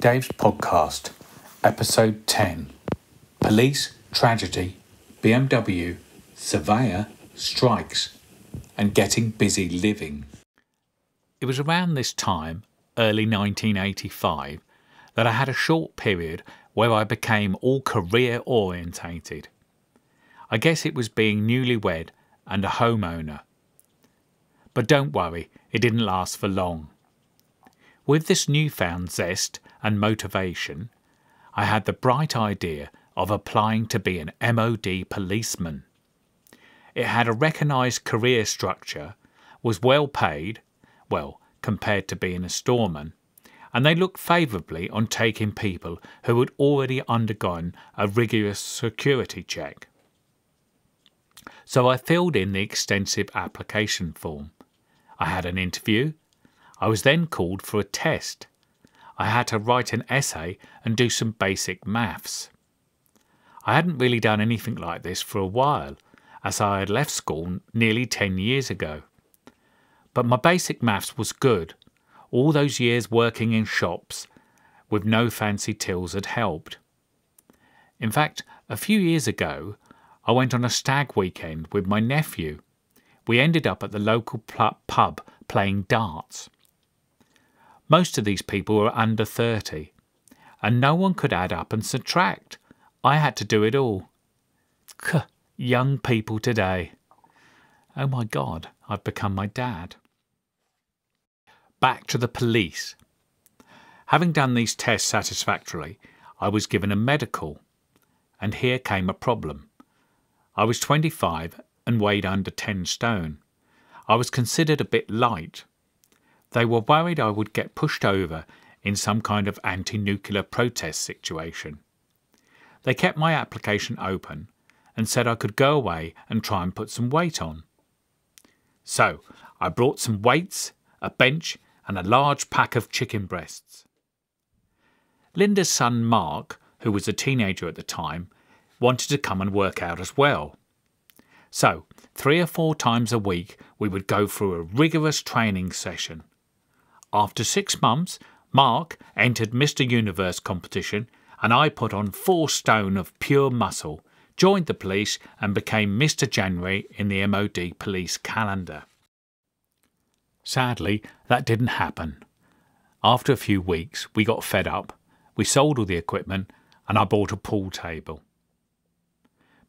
Dave's Podcast, Episode 10 Police Tragedy, BMW, Surveyor Strikes, and Getting Busy Living. It was around this time, early 1985, that I had a short period where I became all career orientated. I guess it was being newlywed and a homeowner. But don't worry, it didn't last for long. With this newfound zest and motivation, I had the bright idea of applying to be an MOD policeman. It had a recognised career structure, was well paid, well, compared to being a storeman, and they looked favourably on taking people who had already undergone a rigorous security check. So I filled in the extensive application form. I had an interview. I was then called for a test. I had to write an essay and do some basic maths. I hadn't really done anything like this for a while, as I had left school nearly 10 years ago. But my basic maths was good. All those years working in shops with no fancy tills had helped. In fact, a few years ago, I went on a stag weekend with my nephew. We ended up at the local pub playing darts. Most of these people were under 30, and no one could add up and subtract. I had to do it all. Young people today. Oh my God, I've become my dad. Back to the police. Having done these tests satisfactorily, I was given a medical. And here came a problem. I was 25 and weighed under 10 stone. I was considered a bit light. They were worried I would get pushed over in some kind of anti nuclear protest situation. They kept my application open and said I could go away and try and put some weight on. So I brought some weights, a bench, and a large pack of chicken breasts. Linda's son Mark, who was a teenager at the time, wanted to come and work out as well. So, three or four times a week, we would go through a rigorous training session. After six months, Mark entered Mr. Universe competition, and I put on four stone of pure muscle, joined the police, and became Mr. January in the MOD police calendar. Sadly, that didn't happen. After a few weeks, we got fed up, we sold all the equipment, and I bought a pool table.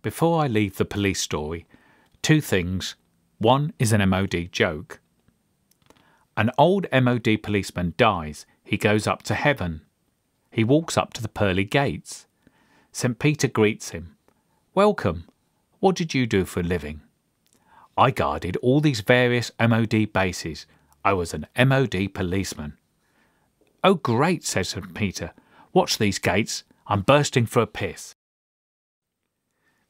Before I leave the police story, two things. One is an MOD joke. An old MOD policeman dies, he goes up to heaven. He walks up to the pearly gates. St. Peter greets him. Welcome. What did you do for a living? I guarded all these various MOD bases. I was an MOD policeman. Oh, great, says St. Peter. Watch these gates. I'm bursting for a piss.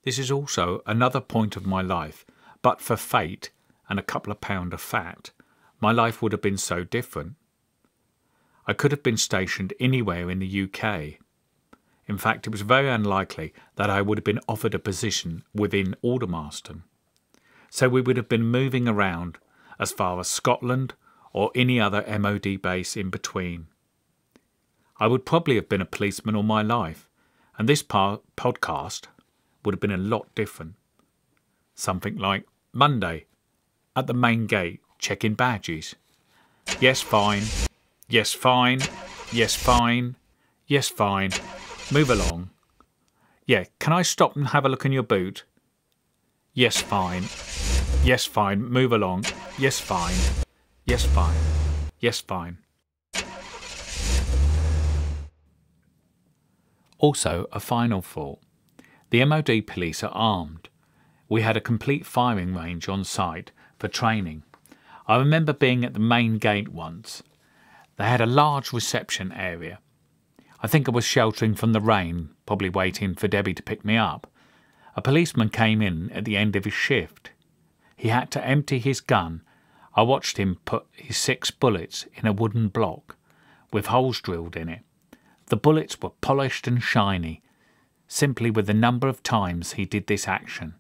This is also another point of my life, but for fate and a couple of pound of fat, my life would have been so different. I could have been stationed anywhere in the UK. In fact, it was very unlikely that I would have been offered a position within Aldermaston. So we would have been moving around as far as Scotland or any other MOD base in between. I would probably have been a policeman all my life, and this podcast would have been a lot different. Something like Monday, at the main gate, checking badges. Yes, fine. Yes, fine. Yes, fine. Yes, fine. Move along. Yeah, can I stop and have a look in your boot? Yes, fine. Yes, fine. Move along. Yes, fine. Yes, fine. Yes, fine. Also, a final thought. The MOD police are armed. We had a complete firing range on site for training. I remember being at the main gate once. They had a large reception area. I think I was sheltering from the rain, probably waiting for Debbie to pick me up. A policeman came in at the end of his shift. He had to empty his gun. I watched him put his six bullets in a wooden block with holes drilled in it. The bullets were polished and shiny, simply with the number of times he did this action.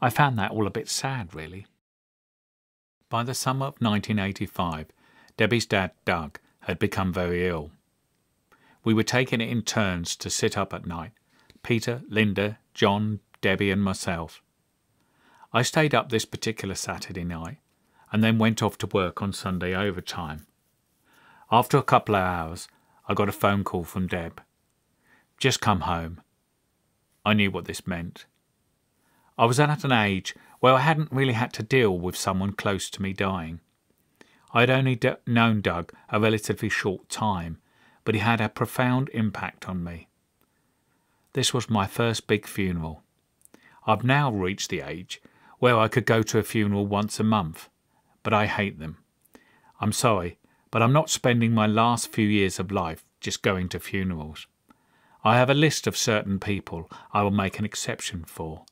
I found that all a bit sad, really. By the summer of 1985, Debbie's dad, Doug, had become very ill. We were taking it in turns to sit up at night Peter, Linda, John, Debbie, and myself. I stayed up this particular Saturday night and then went off to work on Sunday overtime. After a couple of hours, I got a phone call from Deb. Just come home. I knew what this meant. I was at an age where I hadn't really had to deal with someone close to me dying. I had only known Doug a relatively short time, but he had a profound impact on me. This was my first big funeral. I've now reached the age where I could go to a funeral once a month, but I hate them. I'm sorry, but I'm not spending my last few years of life just going to funerals. I have a list of certain people I will make an exception for.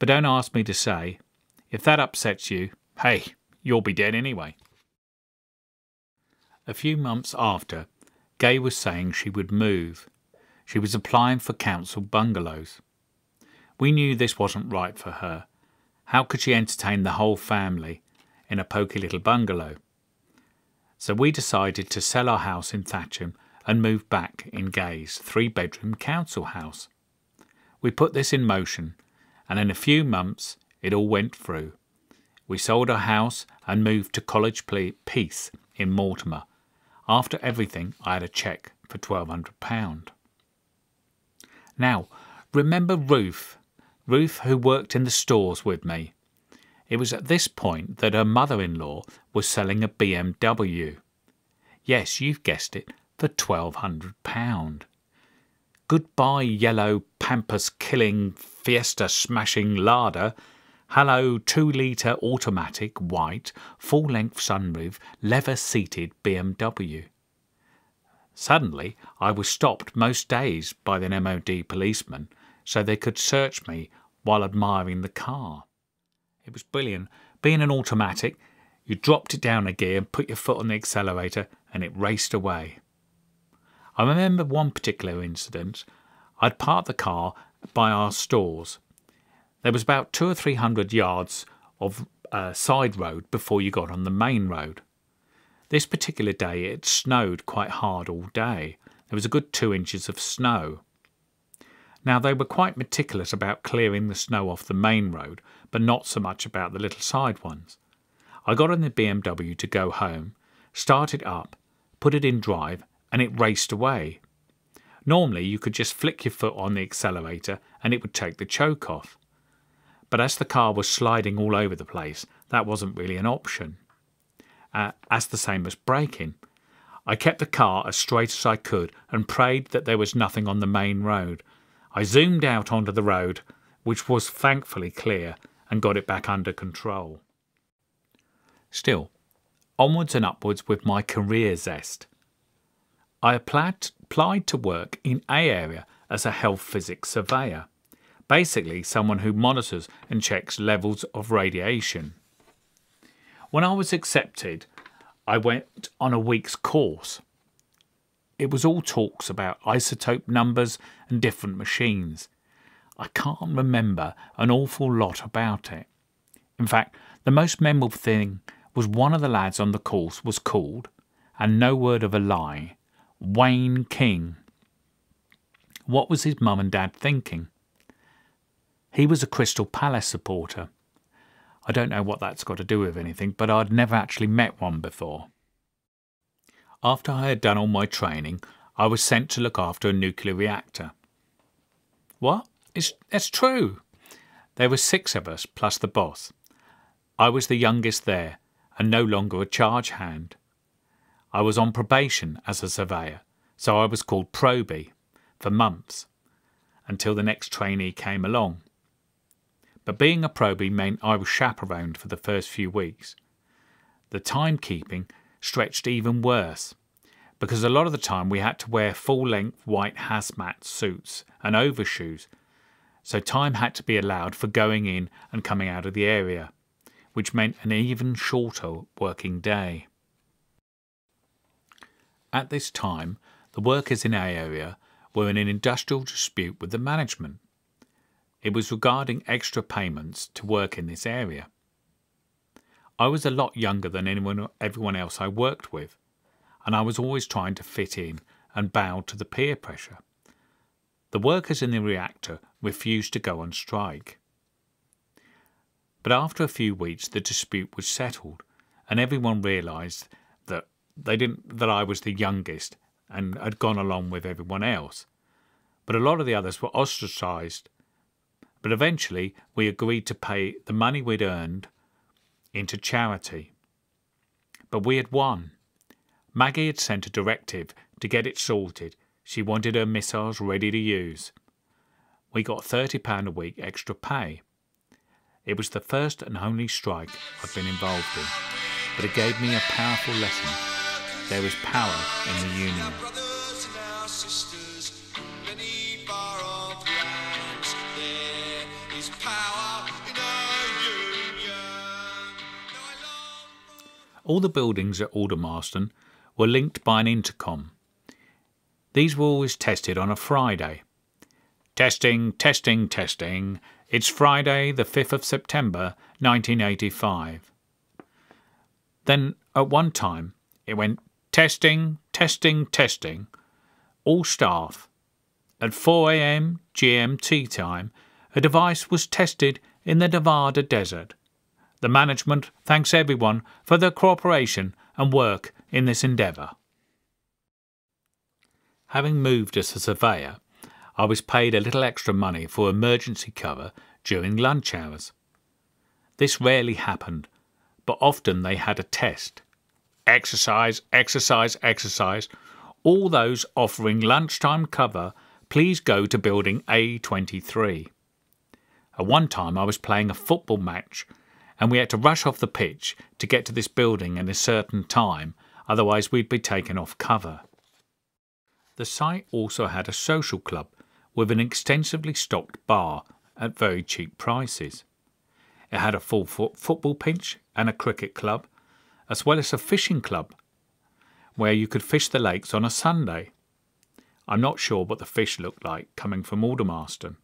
But don't ask me to say, if that upsets you, hey, you'll be dead anyway. A few months after, Gay was saying she would move. She was applying for council bungalows. We knew this wasn't right for her. How could she entertain the whole family in a poky little bungalow? So we decided to sell our house in Thatcham and move back in Gay's three bedroom council house. We put this in motion, and in a few months it all went through. We sold our house and moved to College Piece in Mortimer. After everything, I had a cheque for £1,200. Now, remember Ruth, Ruth who worked in the stores with me. It was at this point that her mother in law was selling a BMW. Yes, you've guessed it, for £1,200. Goodbye, yellow, pampas killing, fiesta smashing Lada Hello 2 litre automatic white full length sunroof leather seated BMW. Suddenly I was stopped most days by an MOD policeman so they could search me while admiring the car. It was brilliant. Being an automatic, you dropped it down a gear and put your foot on the accelerator and it raced away. I remember one particular incident. I'd parked the car by our stores there was about two or three hundred yards of uh, side road before you got on the main road. This particular day it snowed quite hard all day. There was a good two inches of snow. Now they were quite meticulous about clearing the snow off the main road, but not so much about the little side ones. I got on the BMW to go home, started up, put it in drive, and it raced away. Normally you could just flick your foot on the accelerator and it would take the choke off but as the car was sliding all over the place, that wasn't really an option. Uh, as the same as braking. I kept the car as straight as I could and prayed that there was nothing on the main road. I zoomed out onto the road, which was thankfully clear, and got it back under control. Still, onwards and upwards with my career zest. I applied, applied to work in A area as a health physics surveyor basically someone who monitors and checks levels of radiation. When I was accepted, I went on a week's course. It was all talks about isotope numbers and different machines. I can't remember an awful lot about it. In fact, the most memorable thing was one of the lads on the course was called, and no word of a lie, Wayne King. What was his mum and dad thinking? He was a Crystal Palace supporter. I don't know what that's got to do with anything, but I'd never actually met one before. After I had done all my training, I was sent to look after a nuclear reactor. What? It's, it's true. There were six of us, plus the boss. I was the youngest there, and no longer a charge hand. I was on probation as a surveyor, so I was called Proby for months, until the next trainee came along. But being a probie meant I was chaperoned for the first few weeks. The timekeeping stretched even worse, because a lot of the time we had to wear full length white hazmat suits and overshoes, so time had to be allowed for going in and coming out of the area, which meant an even shorter working day. At this time, the workers in our area were in an industrial dispute with the management. It was regarding extra payments to work in this area. I was a lot younger than anyone, everyone else I worked with, and I was always trying to fit in and bow to the peer pressure. The workers in the reactor refused to go on strike. But after a few weeks, the dispute was settled, and everyone realised they didn't that I was the youngest and had gone along with everyone else. But a lot of the others were ostracised. But eventually, we agreed to pay the money we'd earned into charity. But we had won. Maggie had sent a directive to get it sorted. She wanted her missiles ready to use. We got £30 a week extra pay. It was the first and only strike I've been involved in, but it gave me a powerful lesson. There is power in the union. All the buildings at Aldermaston were linked by an intercom. These were always tested on a Friday. Testing, testing, testing. It's Friday, the 5th of September, 1985. Then, at one time, it went testing, testing, testing. All staff. At 4 a.m. GMT time, a device was tested in the Nevada desert. The management thanks everyone for their cooperation and work in this endeavour. Having moved as a surveyor, I was paid a little extra money for emergency cover during lunch hours. This rarely happened, but often they had a test. Exercise, exercise, exercise. All those offering lunchtime cover, please go to building A23. At one time, I was playing a football match and we had to rush off the pitch to get to this building in a certain time, otherwise, we'd be taken off cover. The site also had a social club with an extensively stocked bar at very cheap prices. It had a full foot football pitch and a cricket club, as well as a fishing club where you could fish the lakes on a Sunday. I'm not sure what the fish looked like coming from Aldermaston.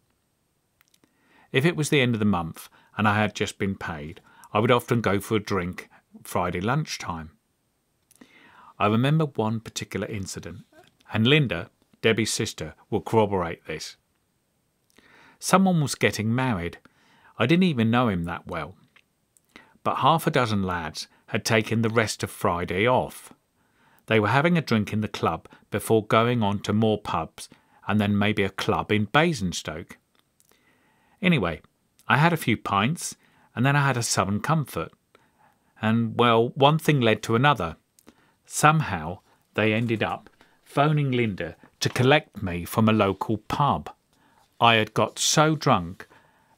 If it was the end of the month and I had just been paid, I would often go for a drink Friday lunchtime. I remember one particular incident, and Linda, Debbie's sister, will corroborate this. Someone was getting married. I didn't even know him that well. But half a dozen lads had taken the rest of Friday off. They were having a drink in the club before going on to more pubs and then maybe a club in Basingstoke. Anyway, I had a few pints and then I had a Southern Comfort. And, well, one thing led to another. Somehow they ended up phoning Linda to collect me from a local pub. I had got so drunk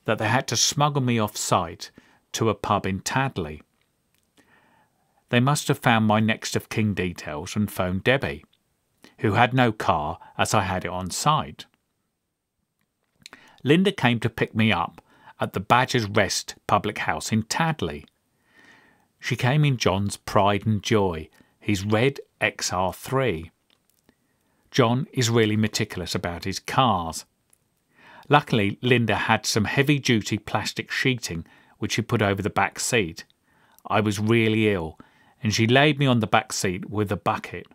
that they had to smuggle me off site to a pub in Tadley. They must have found my next of kin details and phoned Debbie, who had no car as I had it on site. Linda came to pick me up at the Badger's Rest public house in Tadley. She came in John's pride and joy, his red XR3. John is really meticulous about his cars. Luckily, Linda had some heavy duty plastic sheeting which she put over the back seat. I was really ill, and she laid me on the back seat with a bucket.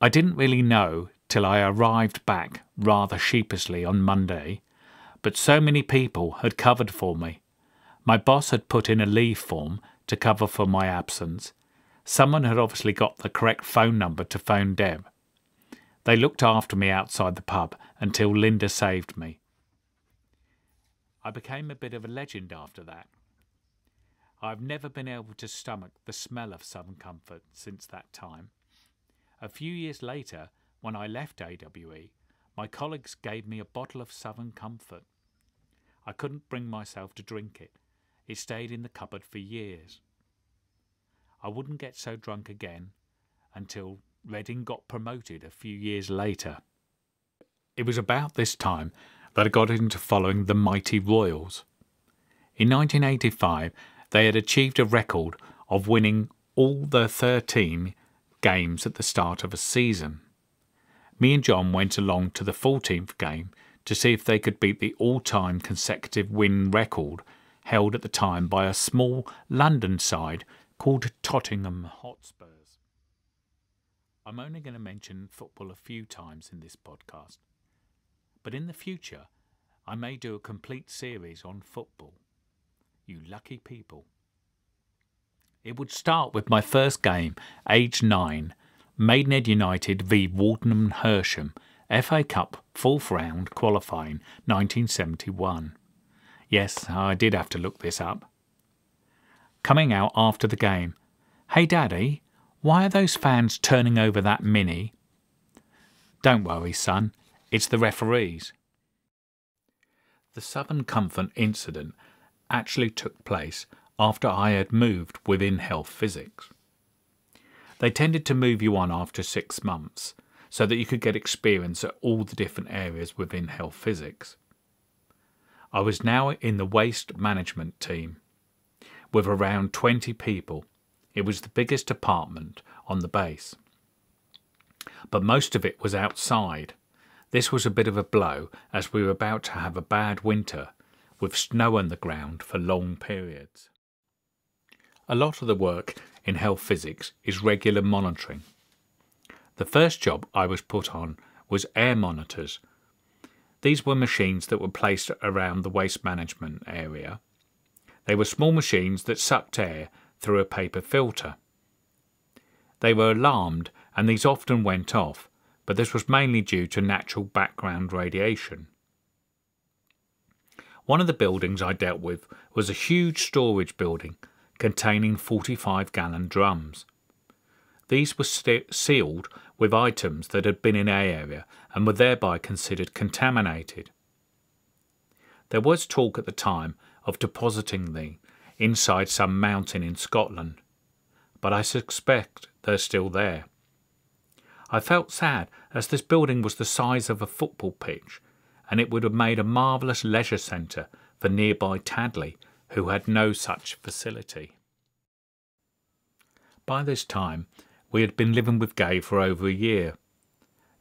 I didn't really know till I arrived back rather sheepishly on Monday but so many people had covered for me. My boss had put in a leave form to cover for my absence. Someone had obviously got the correct phone number to phone Deb. They looked after me outside the pub until Linda saved me. I became a bit of a legend after that. I've never been able to stomach the smell of Southern Comfort since that time. A few years later, when I left AWE, my colleagues gave me a bottle of Southern Comfort. I couldn't bring myself to drink it. It stayed in the cupboard for years. I wouldn't get so drunk again until Reading got promoted a few years later. It was about this time that I got into following the mighty Royals. In 1985, they had achieved a record of winning all their 13 games at the start of a season. Me and John went along to the 14th game to see if they could beat the all time consecutive win record held at the time by a small London side called Tottenham Hotspurs. I'm only going to mention football a few times in this podcast. But in the future, I may do a complete series on football. You lucky people. It would start with my first game, age 9, Maidenhead United v Walton and Hersham, FA Cup fourth round qualifying 1971. Yes, I did have to look this up. Coming out after the game, Hey Daddy, why are those fans turning over that mini? Don't worry, son, it's the referees. The Southern Comfort incident actually took place after I had moved within health physics. They tended to move you on after six months so that you could get experience at all the different areas within health physics. I was now in the waste management team with around 20 people. It was the biggest department on the base. But most of it was outside. This was a bit of a blow as we were about to have a bad winter with snow on the ground for long periods. A lot of the work in health physics is regular monitoring. The first job I was put on was air monitors. These were machines that were placed around the waste management area. They were small machines that sucked air through a paper filter. They were alarmed and these often went off, but this was mainly due to natural background radiation. One of the buildings I dealt with was a huge storage building containing 45 gallon drums. These were sealed with items that had been in a area and were thereby considered contaminated. There was talk at the time of depositing them inside some mountain in Scotland, but I suspect they're still there. I felt sad as this building was the size of a football pitch and it would have made a marvellous leisure centre for nearby Tadley who had no such facility. By this time, we had been living with Gay for over a year.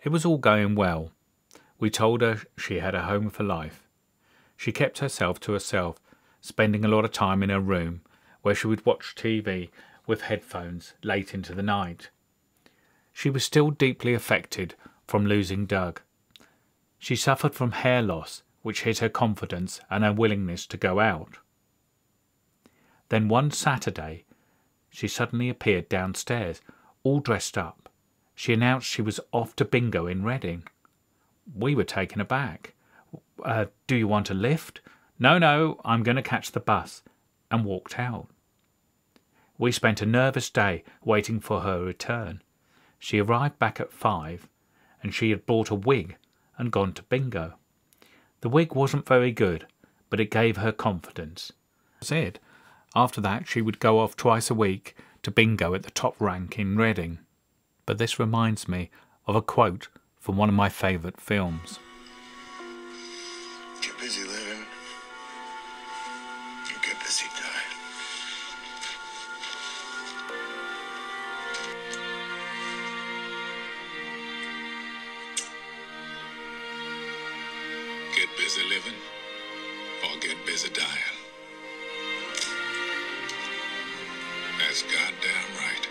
It was all going well. We told her she had a home for life. She kept herself to herself, spending a lot of time in her room, where she would watch TV with headphones late into the night. She was still deeply affected from losing Doug. She suffered from hair loss, which hit her confidence and her willingness to go out. Then one Saturday, she suddenly appeared downstairs, all dressed up. She announced she was off to bingo in Reading. We were taken aback. Uh, do you want a lift? No, no, I'm going to catch the bus, and walked out. We spent a nervous day waiting for her return. She arrived back at five, and she had bought a wig and gone to bingo. The wig wasn't very good, but it gave her confidence. That's it. After that, she would go off twice a week to bingo at the top rank in Reading. But this reminds me of a quote from one of my favourite films. Get busy. That's goddamn right.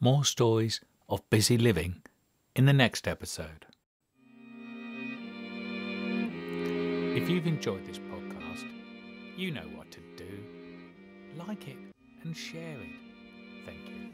More stories of busy living in the next episode. If you've enjoyed this podcast, you know what to do. Like it and share it. Thank you.